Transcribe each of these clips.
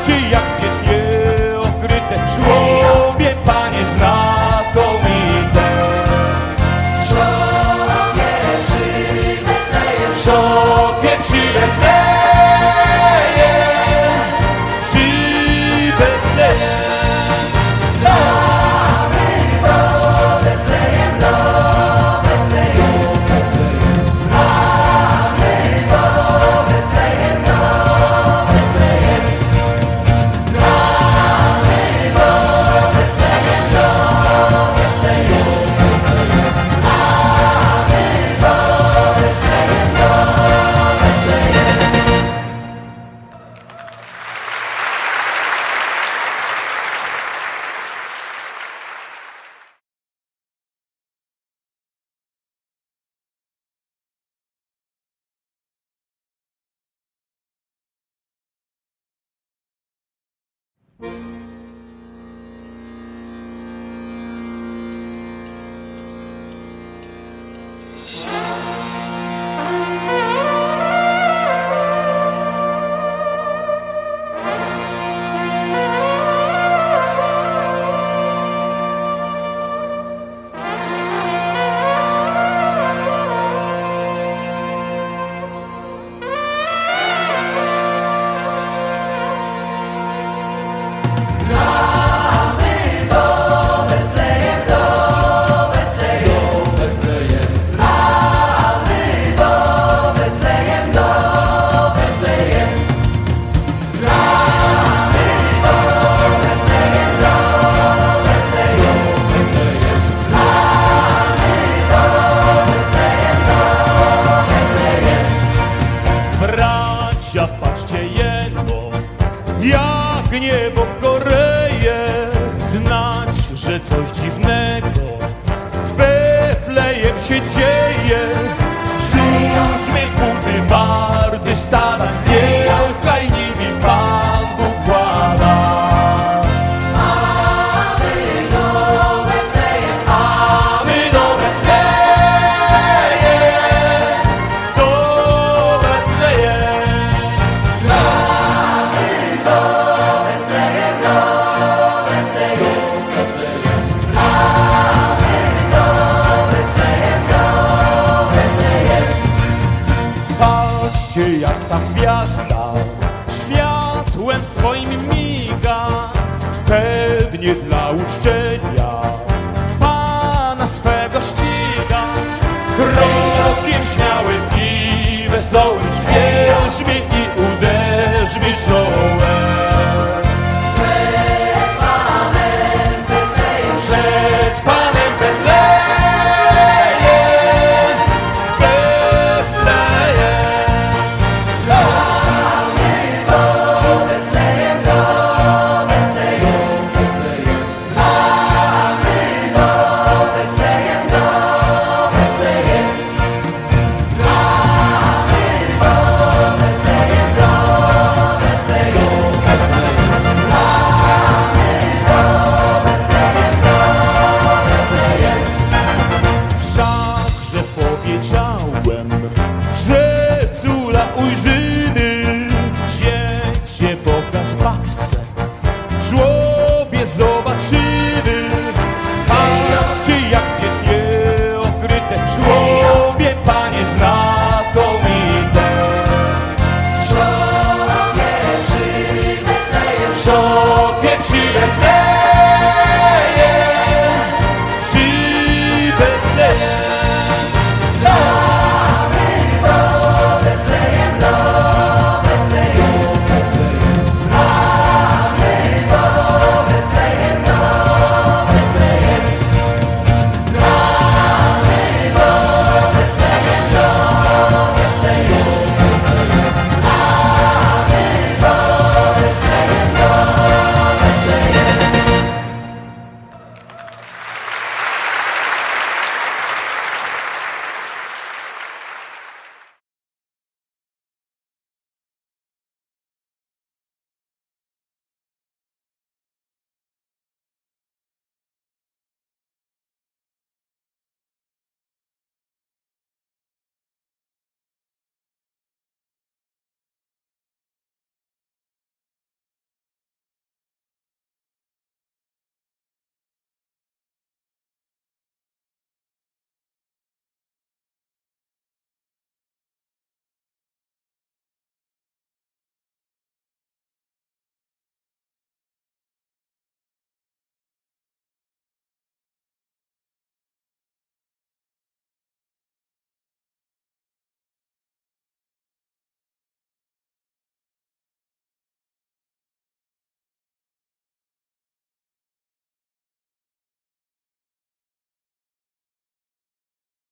Patrzcie estava Krokiem śmiałym i wesołym śpieszmy i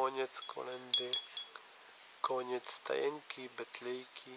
koniec kolendy, koniec stajenki, betlejki.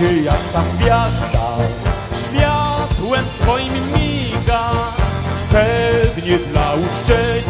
Jak ta gwiazda światłem swoim miga, pewnie dla uczczenia.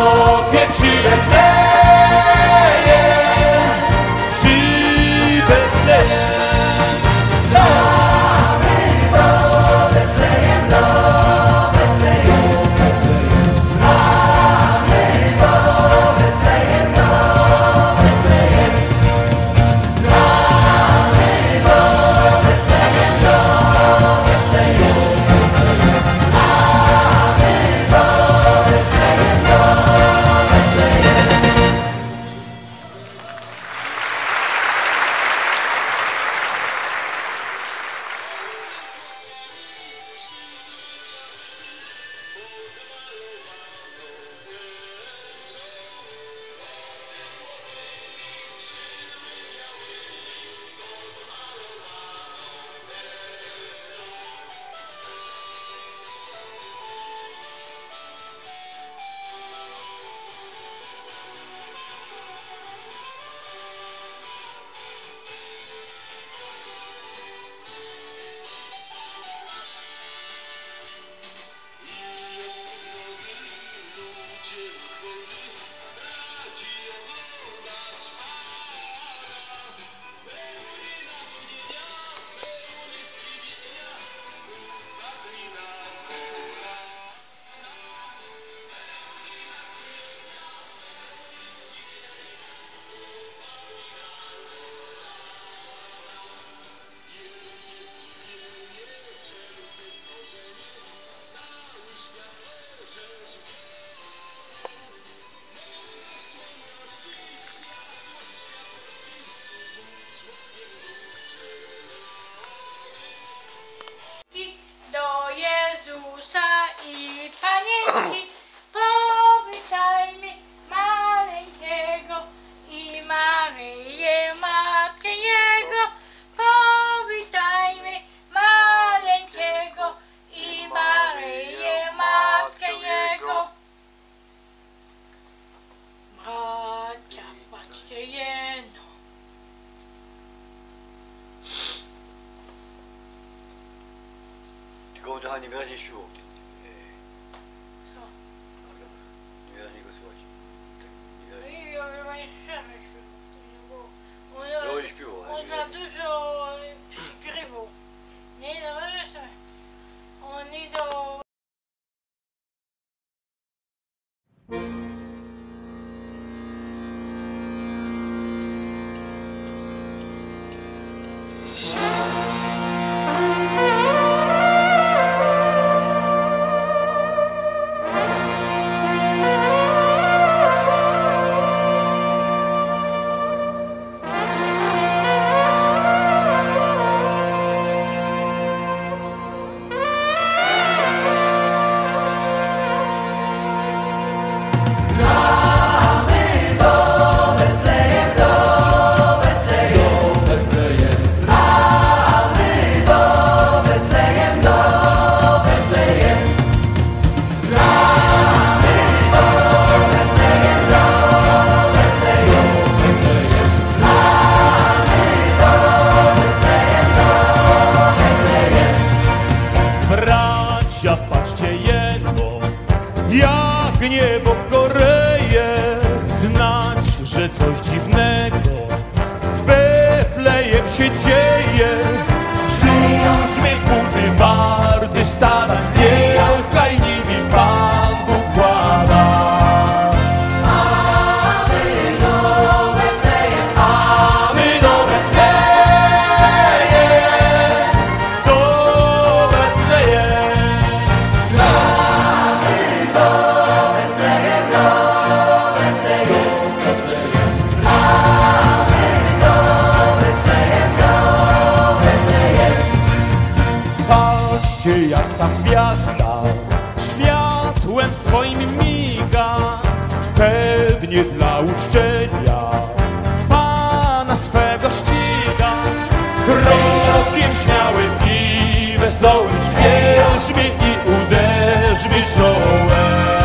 Lord. szczenia Pana swego ściga. Krokiem śmiałym i wesołym Śpierzmi i uderzmi czołem.